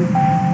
you.